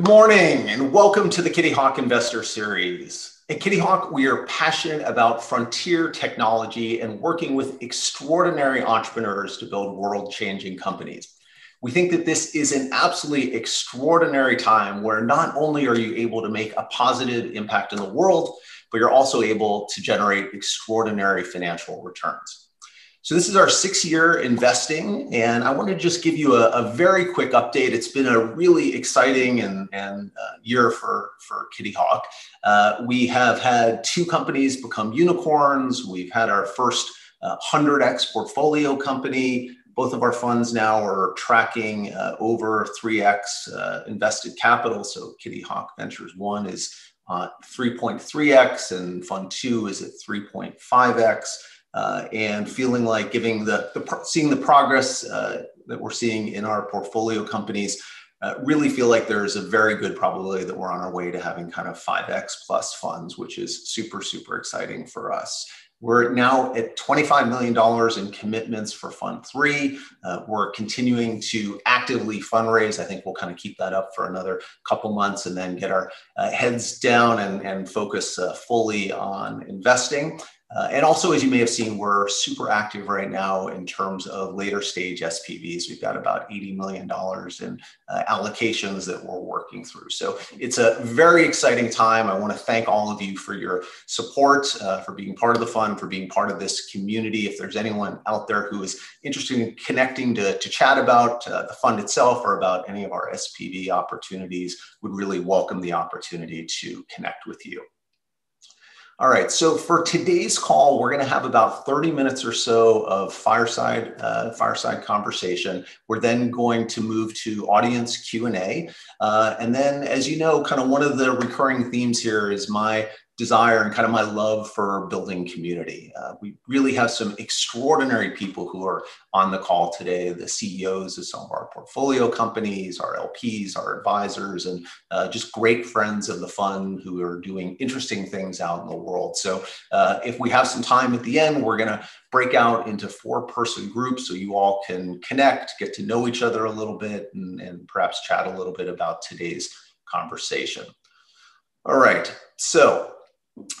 Good morning and welcome to the Kitty Hawk Investor Series. At Kitty Hawk, we are passionate about frontier technology and working with extraordinary entrepreneurs to build world changing companies. We think that this is an absolutely extraordinary time where not only are you able to make a positive impact in the world, but you're also able to generate extraordinary financial returns. So this is our six year investing, and I want to just give you a, a very quick update. It's been a really exciting and, and uh, year for, for Kitty Hawk. Uh, we have had two companies become unicorns. We've had our first uh, 100x portfolio company. Both of our funds now are tracking uh, over 3x uh, invested capital. So Kitty Hawk Ventures 1 is uh, 3.3x, and Fund 2 is at 3.5x uh, and feeling like giving the, the seeing the progress uh, that we're seeing in our portfolio companies uh, really feel like there's a very good probability that we're on our way to having kind of 5x plus funds which is super super exciting for us we're now at $25 million in commitments for Fund 3. Uh, we're continuing to actively fundraise. I think we'll kind of keep that up for another couple months and then get our uh, heads down and, and focus uh, fully on investing. Uh, and also, as you may have seen, we're super active right now in terms of later stage SPVs. We've got about $80 million in uh, allocations that we're working through. So it's a very exciting time. I want to thank all of you for your support, uh, for being part of the fund, for being part of this community. If there's anyone out there who is interested in connecting to, to chat about uh, the fund itself or about any of our SPV opportunities, would really welcome the opportunity to connect with you. All right, so for today's call, we're going to have about 30 minutes or so of fireside uh, fireside conversation. We're then going to move to audience Q&A. Uh, and then, as you know, kind of one of the recurring themes here is my desire and kind of my love for building community. Uh, we really have some extraordinary people who are on the call today the CEOs of some of our portfolio companies, our LPs, our advisors, and uh, just great friends of the fund who are doing interesting things out in the world. So, uh, if we have some time at the end, we're going to break out into four person groups so you all can connect, get to know each other a little bit, and, and perhaps chat a little bit about today's conversation. All right. So,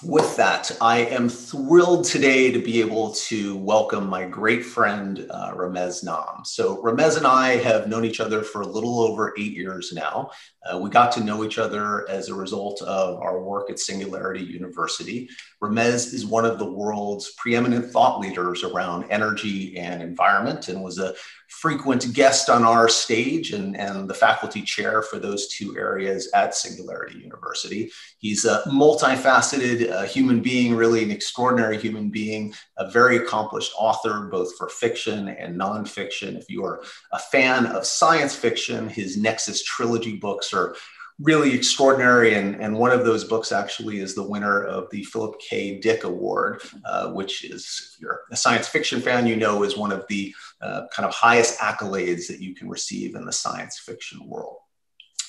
with that, I am thrilled today to be able to welcome my great friend, uh, Ramez Naam. So, Ramez and I have known each other for a little over eight years now. Uh, we got to know each other as a result of our work at Singularity University. Ramez is one of the world's preeminent thought leaders around energy and environment and was a frequent guest on our stage and, and the faculty chair for those two areas at Singularity University. He's a multifaceted uh, human being, really an extraordinary human being, a very accomplished author, both for fiction and nonfiction. If you are a fan of science fiction, his Nexus trilogy books are really extraordinary. And, and one of those books actually is the winner of the Philip K. Dick Award, uh, which is, if you're a science fiction fan, you know is one of the uh, kind of highest accolades that you can receive in the science fiction world.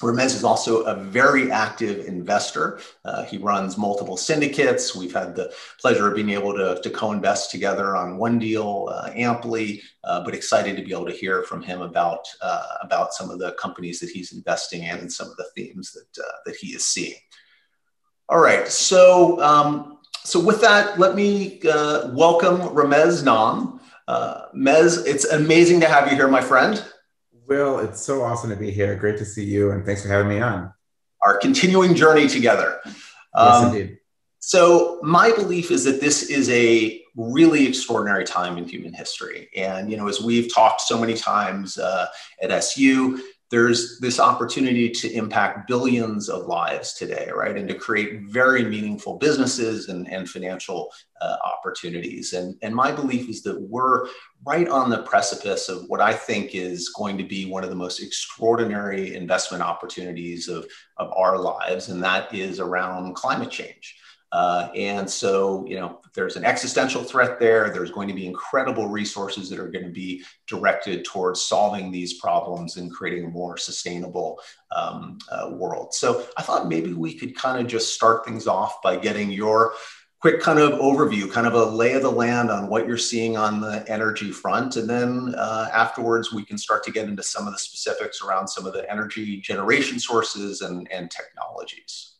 Ramez is also a very active investor. Uh, he runs multiple syndicates. We've had the pleasure of being able to, to co-invest together on one deal uh, amply, uh, but excited to be able to hear from him about, uh, about some of the companies that he's investing in and some of the themes that, uh, that he is seeing. All right, so, um, so with that, let me welcome Ramez Naam. Mez, it's amazing to have you here, my friend. Will, it's so awesome to be here. Great to see you, and thanks for having me on. Our continuing journey together. Yes, um, indeed. So, my belief is that this is a really extraordinary time in human history. And, you know, as we've talked so many times uh, at SU, there's this opportunity to impact billions of lives today, right? And to create very meaningful businesses and, and financial uh, opportunities. And, and my belief is that we're right on the precipice of what I think is going to be one of the most extraordinary investment opportunities of, of our lives, and that is around climate change. Uh, and so, you know, there's an existential threat there. There's going to be incredible resources that are going to be directed towards solving these problems and creating a more sustainable um, uh, world. So I thought maybe we could kind of just start things off by getting your quick kind of overview, kind of a lay of the land on what you're seeing on the energy front. And then uh, afterwards, we can start to get into some of the specifics around some of the energy generation sources and, and technologies.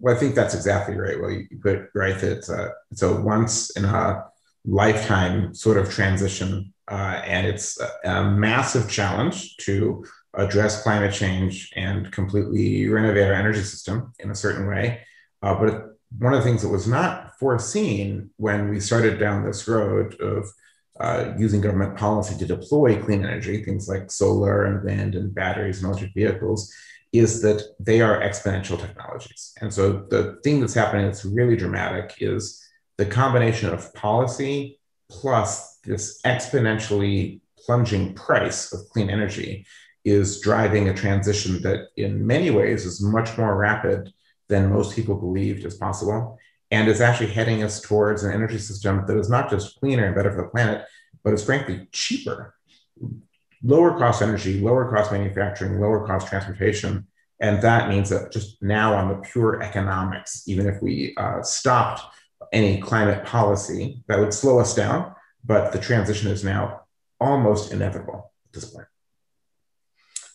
Well, I think that's exactly right. Well, you put it right that it's a, it's a once in a lifetime sort of transition. Uh, and it's a, a massive challenge to address climate change and completely renovate our energy system in a certain way. Uh, but one of the things that was not foreseen when we started down this road of uh, using government policy to deploy clean energy, things like solar and wind and batteries and electric vehicles, is that they are exponential technologies. And so the thing that's happening that's really dramatic is the combination of policy plus this exponentially plunging price of clean energy is driving a transition that in many ways is much more rapid than most people believed is possible. And is actually heading us towards an energy system that is not just cleaner and better for the planet, but is frankly cheaper. Lower cost energy, lower cost manufacturing, lower cost transportation. And that means that just now on the pure economics, even if we uh, stopped any climate policy, that would slow us down. But the transition is now almost inevitable at this point.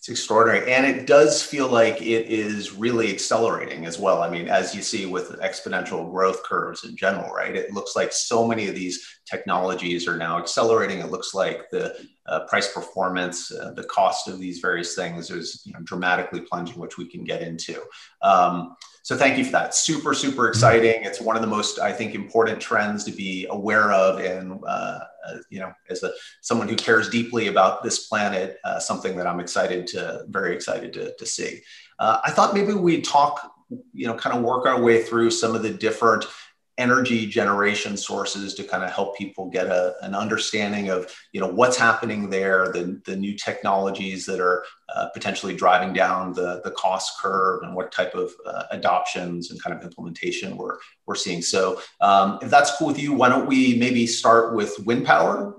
It's extraordinary. And it does feel like it is really accelerating as well. I mean, as you see with exponential growth curves in general, right? It looks like so many of these technologies are now accelerating. It looks like the uh, price performance, uh, the cost of these various things is you know, dramatically plunging, which we can get into. Um, so thank you for that. Super, super mm-hmm. exciting. It's one of the most, I think, important trends to be aware of and uh, uh, you know, as a someone who cares deeply about this planet, uh, something that I'm excited to, very excited to, to see. Uh, I thought maybe we'd talk, you know, kind of work our way through some of the different energy generation sources to kind of help people get a, an understanding of you know what's happening there the, the new technologies that are uh, potentially driving down the, the cost curve and what type of uh, adoptions and kind of implementation we're, we're seeing so um, if that's cool with you why don't we maybe start with wind power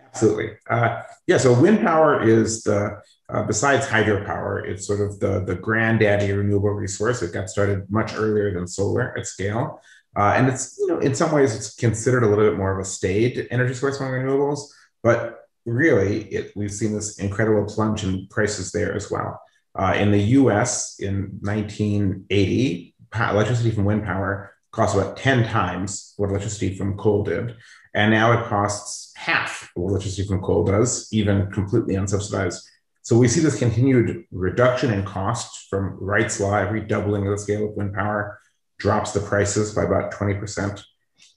absolutely uh, yeah so wind power is the uh, besides hydropower, it's sort of the, the granddaddy renewable resource. It got started much earlier than solar at scale. Uh, and it's, you know, in some ways, it's considered a little bit more of a staid energy source among renewables, but really, it, we've seen this incredible plunge in prices there as well. Uh, in the US in 1980, electricity from wind power cost about 10 times what electricity from coal did. And now it costs half what electricity from coal does, even completely unsubsidized. So we see this continued reduction in cost from Wright's law, every doubling of the scale of wind power drops the prices by about 20%.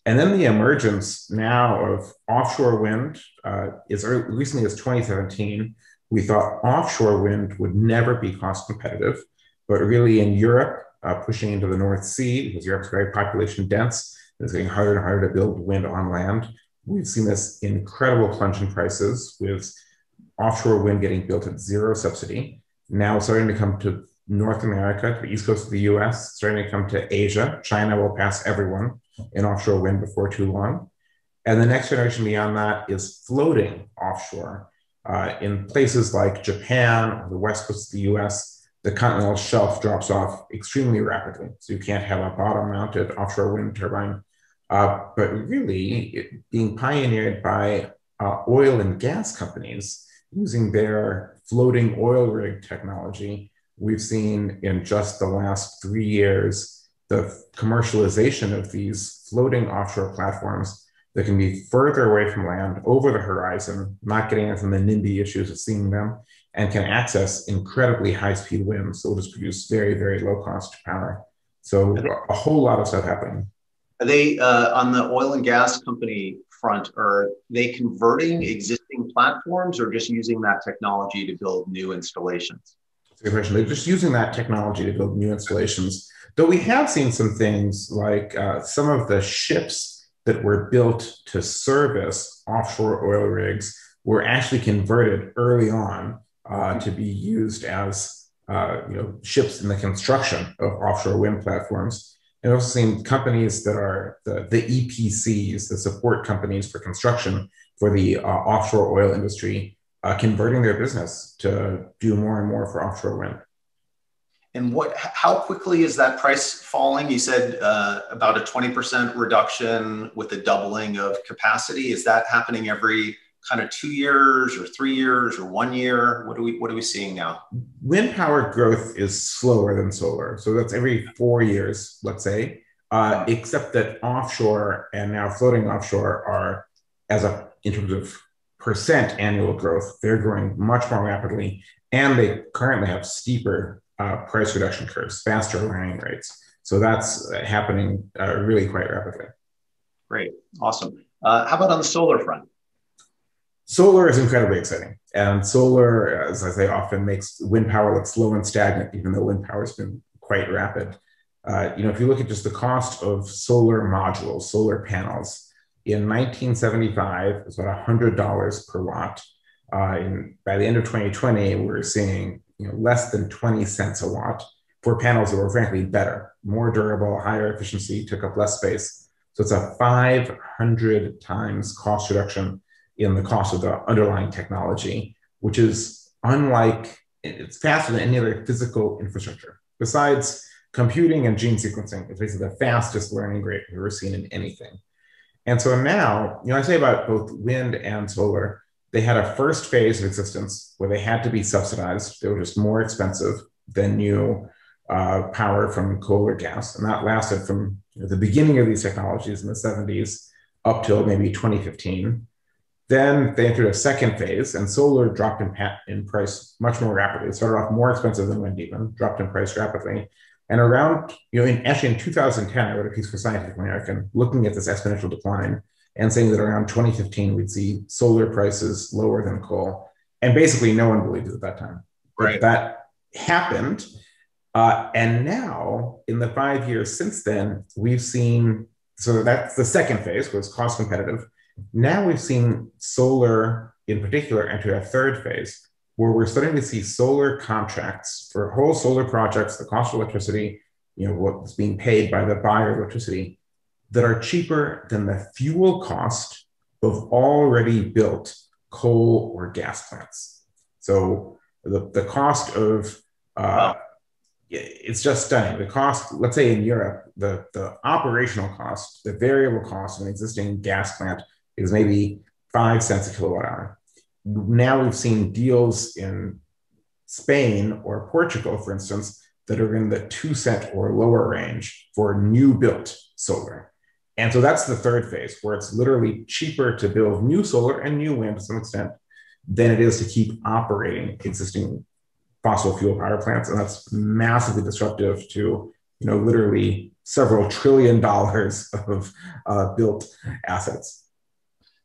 And then the emergence now of offshore wind uh, is recently as 2017. We thought offshore wind would never be cost competitive, but really in Europe, uh, pushing into the North Sea, because Europe's very population dense, it's getting harder and harder to build wind on land. We've seen this incredible plunge in prices with offshore wind getting built at zero subsidy. Now starting to come to North America, the east coast of the US, starting to come to Asia. China will pass everyone in offshore wind before too long. And the next generation beyond that is floating offshore. Uh, in places like Japan or the west coast of the US, the continental shelf drops off extremely rapidly. So you can't have a bottom mounted offshore wind turbine. Uh, but really, being pioneered by uh, oil and gas companies using their floating oil rig technology we've seen in just the last three years the commercialization of these floating offshore platforms that can be further away from land over the horizon, not getting into the NIMBY issues of seeing them, and can access incredibly high speed winds that will just produce very, very low cost power. So a whole lot of stuff happening. Are they uh, on the oil and gas company front? Are they converting existing platforms or just using that technology to build new installations? Good question. They're just using that technology to build new installations. Though we have seen some things like uh, some of the ships that were built to service offshore oil rigs were actually converted early on uh, to be used as uh, you know ships in the construction of offshore wind platforms. And also seen companies that are the, the EPCs, the support companies for construction for the uh, offshore oil industry, uh, converting their business to do more and more for offshore wind. and what how quickly is that price falling? You said uh, about a 20% reduction with a doubling of capacity. Is that happening every kind of two years or three years or one year? What are we what are we seeing now? Wind power growth is slower than solar. So that's every four years let's say. Uh, except that offshore and now floating offshore are as a in terms of percent annual growth they're growing much more rapidly and they currently have steeper uh, price reduction curves, faster learning rates. So that's uh, happening uh, really quite rapidly. Great, awesome. Uh, how about on the solar front? Solar is incredibly exciting. And solar, as I say, often makes wind power look slow and stagnant, even though wind power has been quite rapid. Uh, you know, if you look at just the cost of solar modules, solar panels, in 1975, it was about $100 per watt. Uh, in, by the end of 2020, we're seeing you know, less than 20 cents a watt for panels that were frankly better, more durable, higher efficiency, took up less space. So it's a 500 times cost reduction in the cost of the underlying technology, which is unlike, it's faster than any other physical infrastructure. Besides computing and gene sequencing, it's basically the fastest learning rate we've ever seen in anything. And so now, you know, I say about both wind and solar, they had a first phase of existence where they had to be subsidized. They were just more expensive than new uh, power from coal or gas. And that lasted from the beginning of these technologies in the 70s up till maybe 2015. Then they entered a second phase, and solar dropped in, in price much more rapidly. It started off more expensive than wind even, dropped in price rapidly. And around, you know, in, actually in 2010, I wrote a piece for Scientific American looking at this exponential decline and saying that around 2015 we'd see solar prices lower than coal. And basically, no one believed it at that time. Right. But that happened. Uh, and now, in the five years since then, we've seen so that's the second phase was cost competitive. Now we've seen solar in particular enter a third phase where we're starting to see solar contracts for whole solar projects, the cost of electricity, you know, what's being paid by the buyer of electricity that are cheaper than the fuel cost of already built coal or gas plants. So the, the cost of uh, it's just stunning. The cost, let's say in Europe, the, the operational cost, the variable cost of an existing gas plant is maybe five cents a kilowatt hour. Now we've seen deals in Spain or Portugal, for instance, that are in the two cent or lower range for new built solar. And so that's the third phase where it's literally cheaper to build new solar and new wind to some extent than it is to keep operating existing fossil fuel power plants. And that's massively disruptive to, you know, literally several trillion dollars of uh, built assets.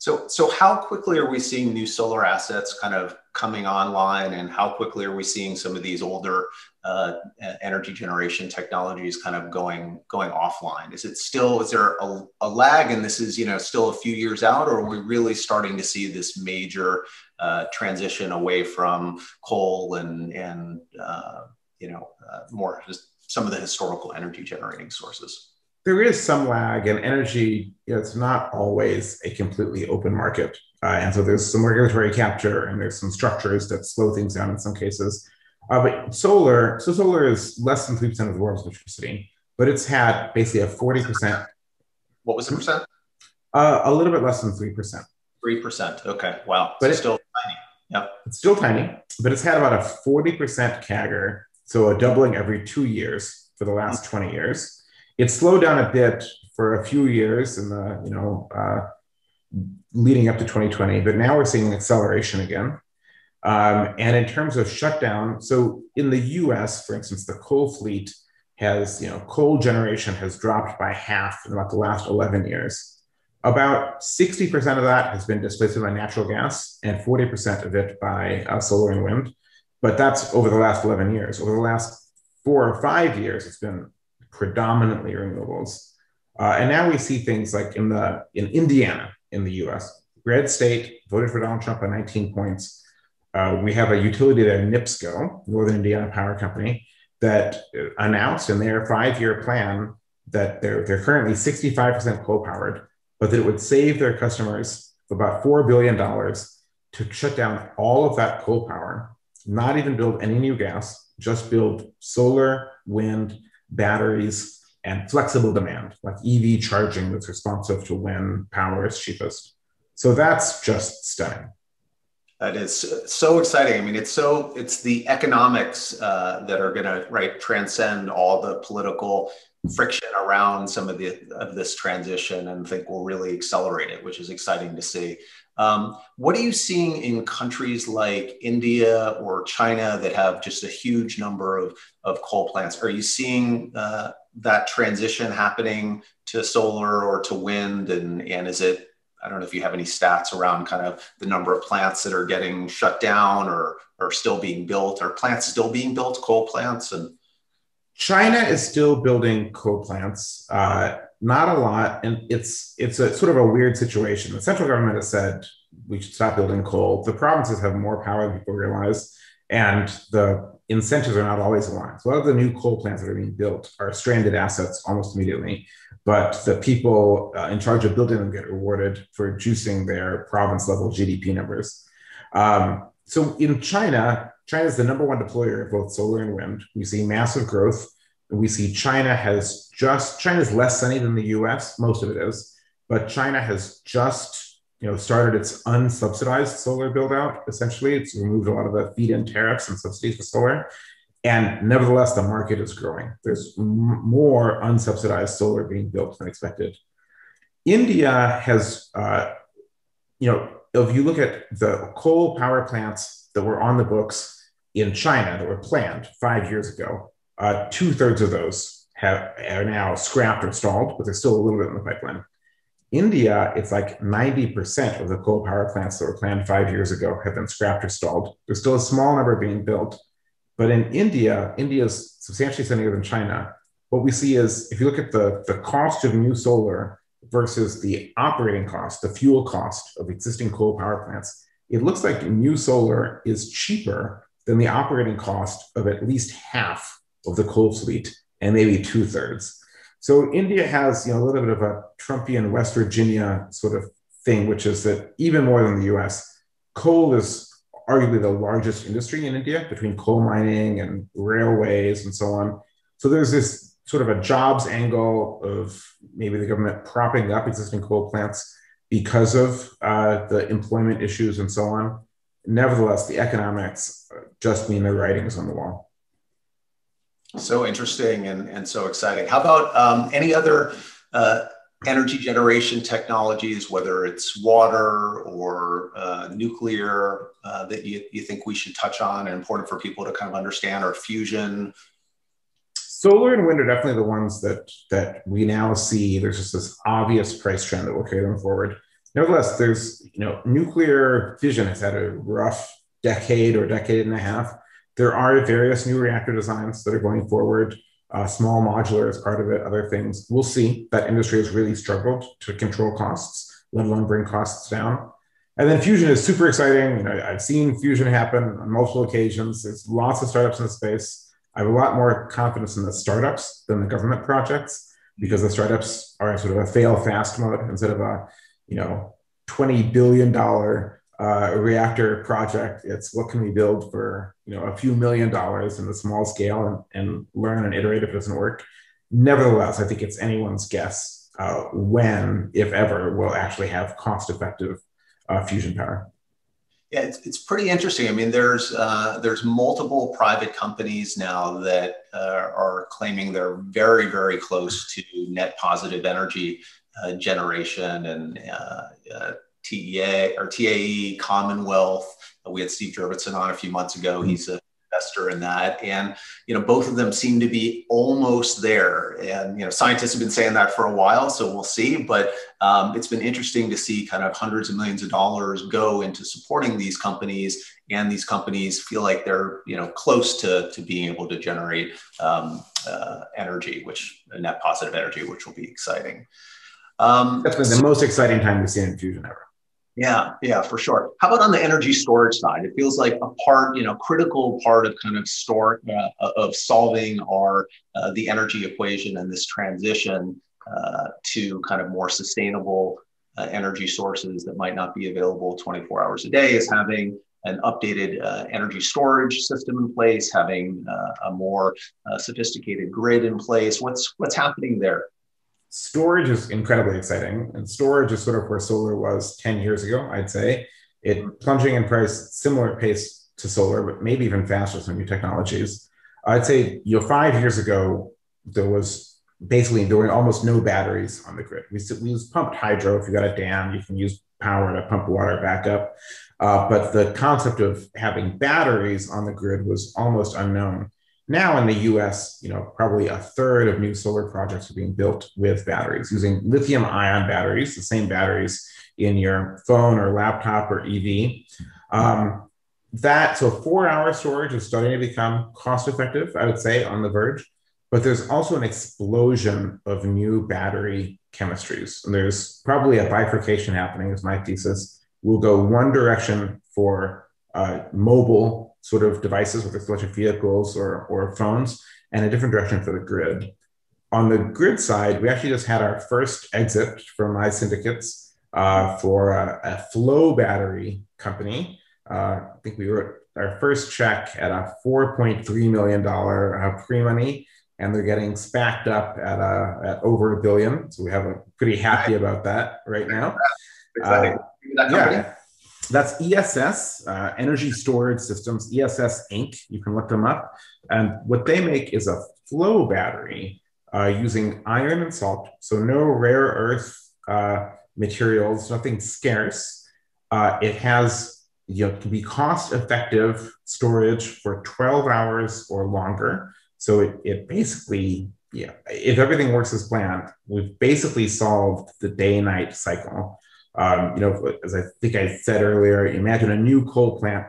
So, so how quickly are we seeing new solar assets kind of coming online, and how quickly are we seeing some of these older uh, energy generation technologies kind of going going offline? Is it still is there a, a, lag, and this is you know still a few years out, or are we really starting to see this major uh, transition away from coal and and uh, you know uh, more just some of the historical energy generating sources? There is some lag and energy. You know, it's not always a completely open market uh, and so there's some regulatory capture and there's some structures that slow things down in some cases. Uh, but solar so solar is less than 3% of the world's electricity but it's had basically a 40% what was the percent? Uh, a little bit less than 3% 3% okay wow. But so it's still tiny yeah. It's still tiny but it's had about a 40% CAGR so a doubling every two years for the last 20 years it slowed down a bit for a few years in the you know uh, leading up to 2020, but now we're seeing an acceleration again. Um, and in terms of shutdown, so in the U.S., for instance, the coal fleet has you know coal generation has dropped by half in about the last 11 years. About 60% of that has been displaced by natural gas, and 40% of it by uh, solar and wind. But that's over the last 11 years. Over the last four or five years, it's been predominantly renewables. Uh, and now we see things like in the in Indiana in the U.S. Red state voted for Donald Trump by 19 points. Uh, we have a utility there, NIPSCO, Northern Indiana Power Company, that announced in their five-year plan that they're they're currently 65% coal powered, but that it would save their customers about four billion dollars to shut down all of that coal power, not even build any new gas, just build solar, wind, batteries, and flexible demand, like EV charging that's responsive to when power is cheapest. So that's just stunning. That is so exciting. I mean, it's so it's the economics uh, that are going to right transcend all the political friction around some of the of this transition, and think will really accelerate it, which is exciting to see. Um, what are you seeing in countries like India or China that have just a huge number of, of coal plants? Are you seeing uh, that transition happening to solar or to wind? And, and is it, I don't know if you have any stats around kind of the number of plants that are getting shut down or, or still being built. Are plants still being built, coal plants? And China is still building coal plants. Uh, not a lot, and it's it's a sort of a weird situation. The central government has said we should stop building coal. The provinces have more power than people realize, and the incentives are not always aligned. So a lot of the new coal plants that are being built are stranded assets almost immediately, but the people uh, in charge of building them get rewarded for juicing their province level GDP numbers. Um, so in China, China is the number one deployer of both solar and wind. We see massive growth we see China has just China is less sunny than the US, most of it is, but China has just you know started its unsubsidized solar build out. Essentially, it's removed a lot of the feed-in tariffs and subsidies for solar, and nevertheless, the market is growing. There's more unsubsidized solar being built than expected. India has, uh, you know, if you look at the coal power plants that were on the books in China that were planned five years ago, uh, Two thirds of those have are now scrapped or stalled, but there's still a little bit in the pipeline. India, it's like 90% of the coal power plants that were planned five years ago have been scrapped or stalled. There's still a small number being built. But in India, India is substantially sunnier than China. What we see is if you look at the, the cost of new solar versus the operating cost, the fuel cost of existing coal power plants, it looks like new solar is cheaper than the operating cost of at least half of the coal fleet and maybe two thirds. So India has you know a little bit of a Trumpian West Virginia sort of thing, which is that even more than the US, coal is arguably the largest industry in India between coal mining and railways and so on. So there's this sort of a jobs angle of maybe the government propping up existing coal plants because of uh, the employment issues and so on. Nevertheless, the economics just mean the writing's on the wall. So interesting and, and so exciting. How about um, any other uh, energy generation technologies, whether it's water or uh, nuclear, uh, that you, you think we should touch on and important for people to kind of understand, or fusion? Solar and wind are definitely the ones that that we now see. There's just this obvious price trend that will carry them forward. Nevertheless, there's you know nuclear fission has had a rough decade or decade and a half there are various new reactor designs that are going forward. Uh, small modular is part of it, other things. We'll see. That industry has really struggled to control costs, let alone bring costs down. And then fusion is super exciting. You know, I've seen fusion happen on multiple occasions. There's lots of startups in the space. I have a lot more confidence in the startups than the government projects because the startups are sort of a fail fast mode instead of a, you know, $20 billion uh, reactor project. It's what can we build for you know a few million dollars in a small scale and, and learn and iterate if it doesn't work. Nevertheless, I think it's anyone's guess uh, when, if ever, we'll actually have cost-effective uh, fusion power. Yeah, it's, it's pretty interesting. I mean, there's uh, there's multiple private companies now that uh, are claiming they're very very close to net positive energy uh, generation and uh, uh, TEA or TAE Commonwealth. We had Steve Jurvetson on a few months ago. Mm-hmm. He's a investor in that, and you know both of them seem to be almost there. And you know scientists have been saying that for a while, so we'll see. But um, it's been interesting to see kind of hundreds of millions of dollars go into supporting these companies, and these companies feel like they're you know close to to being able to generate um, uh, energy, which net positive energy, which will be exciting. Um, That's been the most exciting time to see in fusion ever. Yeah, yeah, for sure. How about on the energy storage side? It feels like a part, you know, critical part of kind of store uh, of solving our uh, the energy equation and this transition uh, to kind of more sustainable uh, energy sources that might not be available 24 hours a day is having an updated uh, energy storage system in place, having uh, a more sophisticated grid in place. What's what's happening there? Storage is incredibly exciting, and storage is sort of where solar was 10 years ago, I'd say. It plunging in price, similar pace to solar, but maybe even faster some new technologies. I'd say you know five years ago there was basically there were almost no batteries on the grid. We, we used pumped hydro. If you got a dam, you can use power to pump water back up. Uh, but the concept of having batteries on the grid was almost unknown. Now in the US, you know, probably a third of new solar projects are being built with batteries using lithium ion batteries, the same batteries in your phone or laptop or EV. Um, that so four hour storage is starting to become cost effective, I would say, on the verge. But there's also an explosion of new battery chemistries. And there's probably a bifurcation happening, is my thesis. We'll go one direction for uh, mobile sort of devices, whether it's electric vehicles or, or phones, and a different direction for the grid. On the grid side, we actually just had our first exit from my syndicates uh, for a, a flow battery company. Uh, I think we wrote our first check at a $4.3 million uh, pre money and they're getting spacked up at, uh, at over a billion. So we have a pretty happy about that right now. Uh, that yeah, that's ESS, uh, Energy Storage Systems, ESS Inc. You can look them up. And what they make is a flow battery uh, using iron and salt. So no rare earth uh, materials, nothing scarce. Uh, it has you know, to be cost effective storage for 12 hours or longer. So it, it basically, yeah, if everything works as planned, we've basically solved the day night cycle. Um, you know, as I think I said earlier, imagine a new coal plant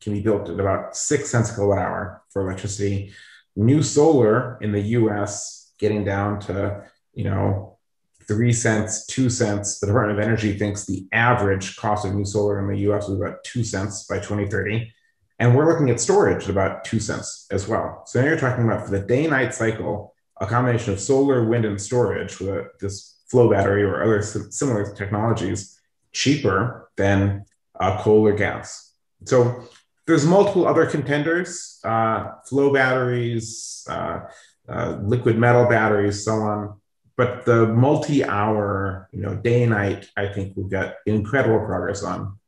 can be built at about six cents a kilowatt hour for electricity. New solar in the US getting down to, you know, three cents, two cents. The Department of Energy thinks the average cost of new solar in the US is about two cents by 2030. And we're looking at storage at about two cents as well. So now you're talking about for the day night cycle, a combination of solar, wind, and storage with this flow battery or other similar technologies cheaper than uh, coal or gas. So there's multiple other contenders, uh, flow batteries, uh, uh liquid metal batteries, so on. But the multi-hour, you know, day and night, I think we've got incredible progress on.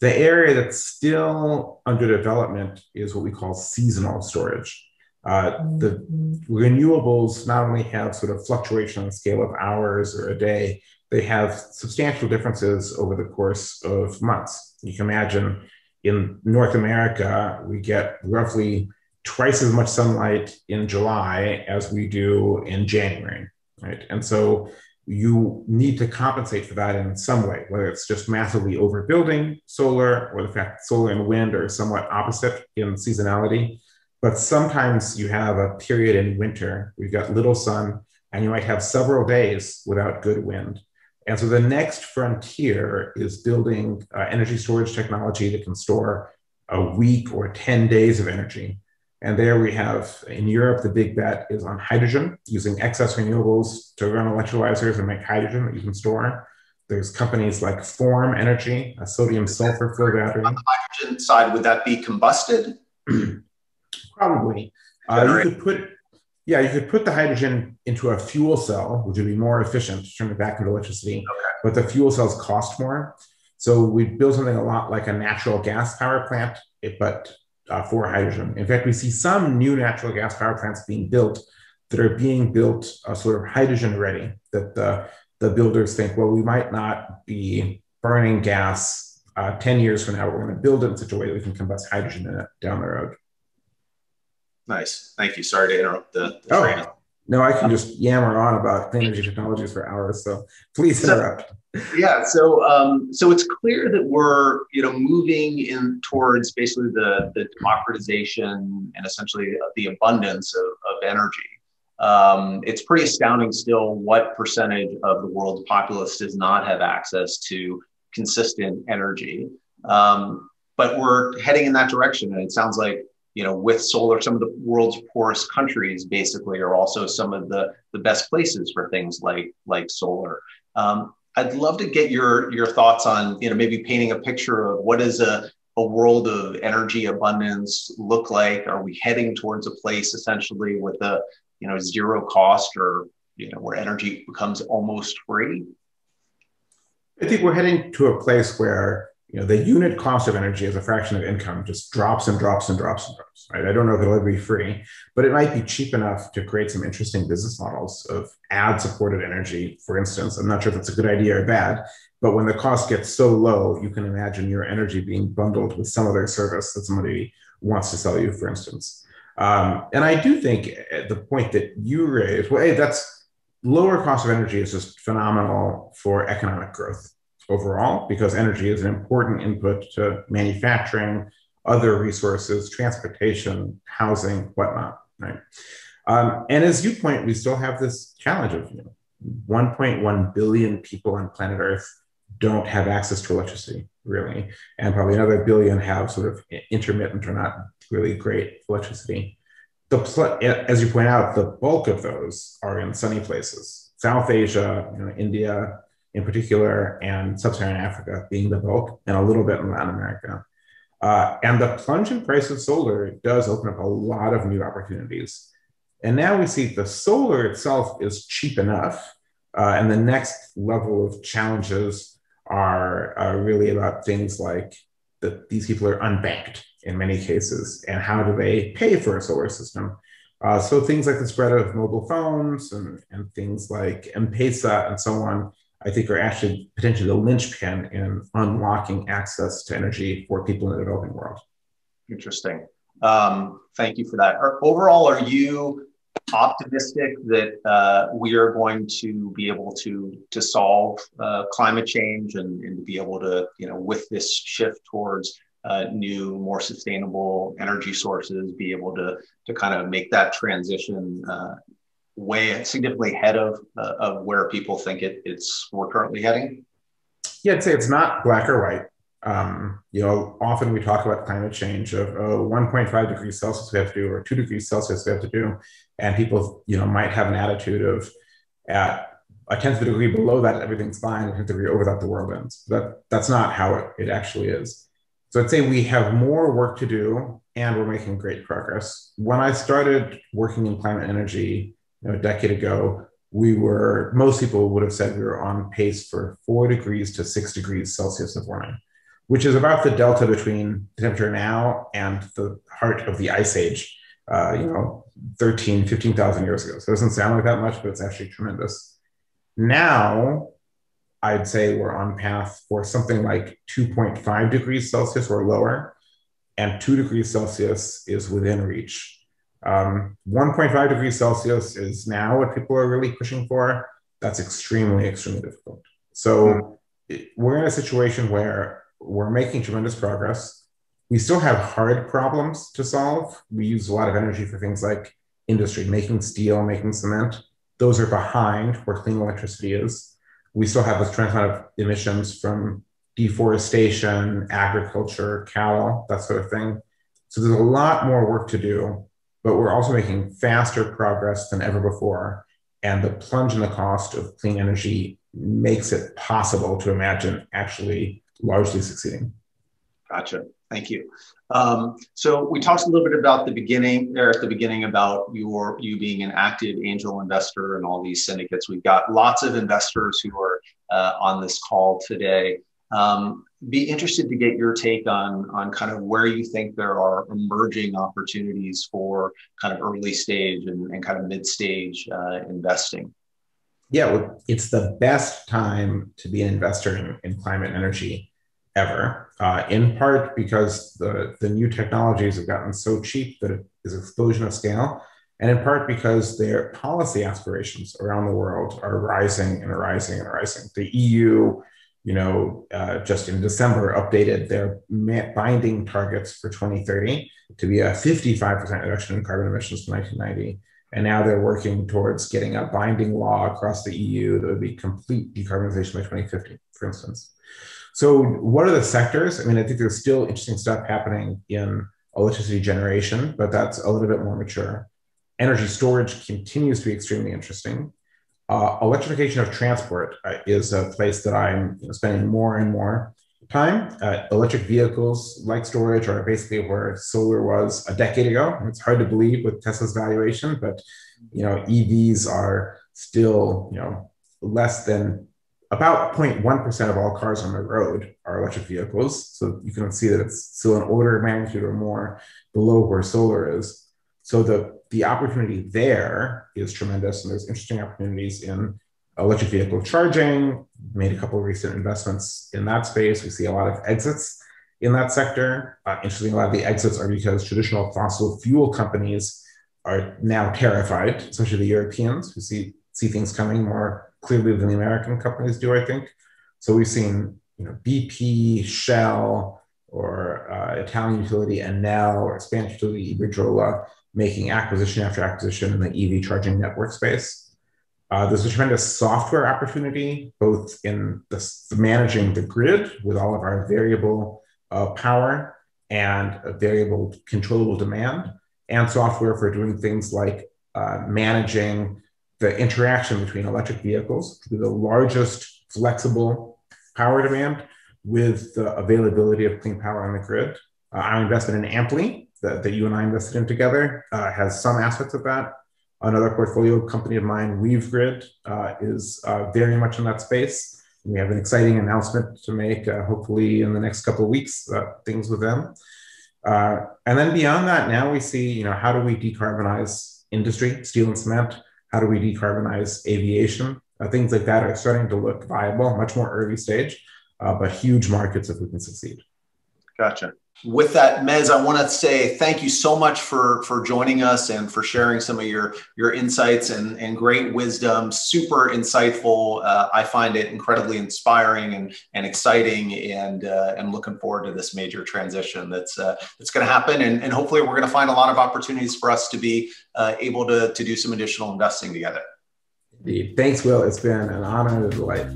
The area that's still under development is what we call seasonal storage. Uh, the renewables not only have sort of fluctuation on the scale of hours or a day, they have substantial differences over the course of months. You can imagine in North America, we get roughly twice as much sunlight in July as we do in January, right? And so you need to compensate for that in some way, whether it's just massively overbuilding solar or the fact that solar and wind are somewhat opposite in seasonality. But sometimes you have a period in winter, we've got little sun, and you might have several days without good wind. And so the next frontier is building uh, energy storage technology that can store a week or 10 days of energy. And there we have in Europe, the big bet is on hydrogen, using excess renewables to run electrolyzers and make hydrogen that you can store. There's companies like Form Energy, a sodium sulfur flow battery. On the hydrogen side, would that be combusted? Probably. Uh, you could put, yeah, you could put the hydrogen into a fuel cell, which would be more efficient to turn it back into electricity. Okay. But the fuel cells cost more. So we build something a lot like a natural gas power plant, but uh, for hydrogen. In fact, we see some new natural gas power plants being built that are being built uh, sort of hydrogen ready, that the, the builders think, well, we might not be burning gas uh, 10 years from now. We're going to build it in such a way that we can combust hydrogen in it down the road. Nice. Thank you. Sorry to interrupt the, the oh, train. No, I can just yammer on about clean energy technologies for hours. So please interrupt. So, yeah. So, um, so it's clear that we're, you know, moving in towards basically the, the democratization and essentially the abundance of, of energy. Um, it's pretty astounding still what percentage of the world's populace does not have access to consistent energy. Um, but we're heading in that direction. And it sounds like you know, with solar, some of the world's poorest countries basically are also some of the, the best places for things like like solar. Um, I'd love to get your your thoughts on, you know, maybe painting a picture of what does a a world of energy abundance look like? Are we heading towards a place essentially with a you know zero cost or you know where energy becomes almost free? I think we're heading to a place where you know the unit cost of energy as a fraction of income just drops and drops and drops and drops. Right? I don't know if it'll ever be free, but it might be cheap enough to create some interesting business models of ad-supported energy, for instance. I'm not sure if that's a good idea or bad, but when the cost gets so low, you can imagine your energy being bundled with some other service that somebody wants to sell you, for instance. Um, and I do think at the point that you raised, well, hey, that's lower cost of energy is just phenomenal for economic growth overall because energy is an important input to manufacturing, other resources, transportation, housing, whatnot, right? Um, and as you point, we still have this challenge of you know, 1.1 billion people on planet Earth don't have access to electricity, really. And probably another billion have sort of intermittent or not really great electricity. The as you point out, the bulk of those are in sunny places. South Asia, you know, India in particular, and sub-Saharan Africa being the bulk, and a little bit in Latin America. Uh, and the plunge in price of solar does open up a lot of new opportunities. And now we see the solar itself is cheap enough. Uh, and the next level of challenges are, are really about things like that these people are unbanked in many cases, and how do they pay for a solar system? Uh, so things like the spread of mobile phones and, and things like M-Pesa and so on, I think are actually potentially the linchpin in unlocking access to energy for people in the developing world. Interesting. Um, thank you for that. Overall, are you optimistic that uh, we are going to be able to to solve uh, climate change and, and to be able to you know with this shift towards uh, new more sustainable energy sources be able to to kind of make that transition uh, way significantly ahead of uh, of where people think it, it's we're currently heading yeah i'd say it's not black or white um, you know, often we talk about climate change of oh, 1.5 degrees Celsius we have to do, or two degrees Celsius we have to do, and people, you know, might have an attitude of at a tenth of a degree below that everything's fine, a tenth degree over that the world ends. That that's not how it, it actually is. So I'd say we have more work to do, and we're making great progress. When I started working in climate energy, you know, a decade ago, we were most people would have said we were on pace for four degrees to six degrees Celsius of warming which is about the delta between the temperature now and the heart of the ice age, uh, you know, 13, 15,000 years ago. So it doesn't sound like that much, but it's actually tremendous. Now, I'd say we're on path for something like 2.5 degrees Celsius or lower, and 2 degrees Celsius is within reach. Um, 1.5 degrees Celsius is now what people are really pushing for. That's extremely, extremely difficult. So we're in a situation where we're making tremendous progress. We still have hard problems to solve. We use a lot of energy for things like industry, making steel, making cement. Those are behind where clean electricity is. We still have this tremendous amount of emissions from deforestation, agriculture, cattle, that sort of thing. So there's a lot more work to do, but we're also making faster progress than ever before. And the plunge in the cost of clean energy makes it possible to imagine actually largely succeeding. Gotcha. Thank you. Um, so we talked a little bit about the beginning, there at the beginning, about your you being an active angel investor in all these syndicates. We've got lots of investors who are uh, on this call today. Um, be interested to get your take on on kind of where you think there are emerging opportunities for kind of early stage and, and kind of mid stage uh, investing. Yeah, it's the best time to be an investor in, in climate energy ever, uh, in part because the, the new technologies have gotten so cheap that it is explosion of scale, and in part because their policy aspirations around the world are rising and rising and rising. The EU, you know, uh, just in December updated their binding targets for 2030 to be a 55% reduction in carbon emissions from 1990. And now they're working towards getting a binding law across the EU that would be complete decarbonization by 2050, for instance. So, what are the sectors? I mean, I think there's still interesting stuff happening in electricity generation, but that's a little bit more mature. Energy storage continues to be extremely interesting. Uh, electrification of transport uh, is a place that I'm you know, spending more and more time. Uh, electric vehicles, like storage, are basically where solar was a decade ago. It's hard to believe with Tesla's valuation, but you know, EVs are still you know less than about 0.1% of all cars on the road are electric vehicles. So you can see that it's still an order of magnitude or more below where solar is. So the, the opportunity there is tremendous. And there's interesting opportunities in electric vehicle charging, made a couple of recent investments in that space. We see a lot of exits in that sector. Uh, interestingly, a lot of the exits are because traditional fossil fuel companies are now terrified, especially the Europeans who see, see things coming more clearly than the American companies do, I think. So we've seen you know, BP, Shell, or uh, Italian utility Enel, or Spanish utility Iberdrola making acquisition after acquisition in the EV charging network space. Uh, there's a tremendous software opportunity, both in the, managing the grid with all of our variable uh, power and variable controllable demand, and software for doing things like uh, managing the interaction between electric vehicles, the largest flexible power demand with the availability of clean power on the grid. Uh, our investment in Amply that, that you and I invested in together uh, has some aspects of that. Another portfolio company of mine, WeaveGrid, uh, is uh, very much in that space. We have an exciting announcement to make, uh, hopefully in the next couple of weeks, uh, things with them. Uh, and then beyond that, now we see, you know, how do we decarbonize industry, steel and cement? How do we decarbonize aviation? Things like that are starting to look viable, much more early stage, but huge markets if we can succeed. Gotcha with that, Mez, I want to say thank you so much for for joining us and for sharing some of your your insights and and great wisdom. Super insightful. Uh, I find it incredibly inspiring and and exciting, and uh, and looking forward to this major transition that's uh, that's going to happen. And, and hopefully, we're going to find a lot of opportunities for us to be uh, able to to do some additional investing together. Indeed. Thanks, Will. It's been an honor and a delight.